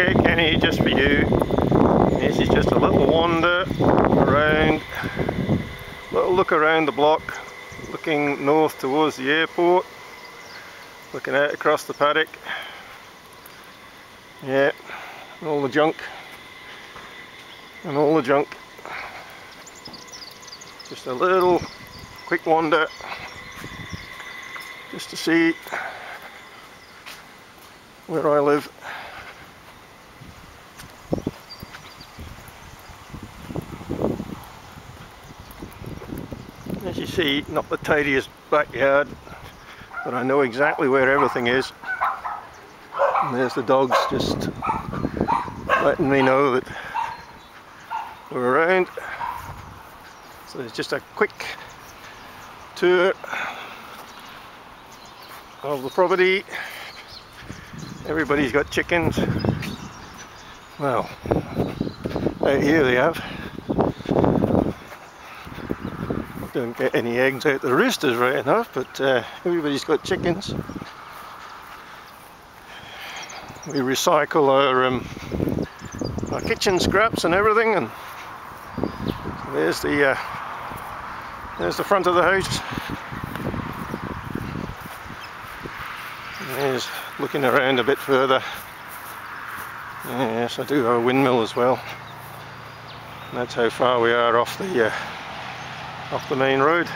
Okay Kenny, just for you. This is just a little wander around, a little look around the block, looking north towards the airport, looking out across the paddock. Yeah, all the junk, and all the junk. Just a little quick wander, just to see where I live. You see, not the tidiest backyard, but I know exactly where everything is. And there's the dogs just letting me know that we're around. So it's just a quick tour of the property. Everybody's got chickens. Well, out here they have. Don't get any eggs out the roosters right enough, but uh, everybody's got chickens. We recycle our, um, our kitchen scraps and everything, and there's the uh, there's the front of the house. There's looking around a bit further. Yes, I do have a windmill as well. That's how far we are off the uh, off the main road.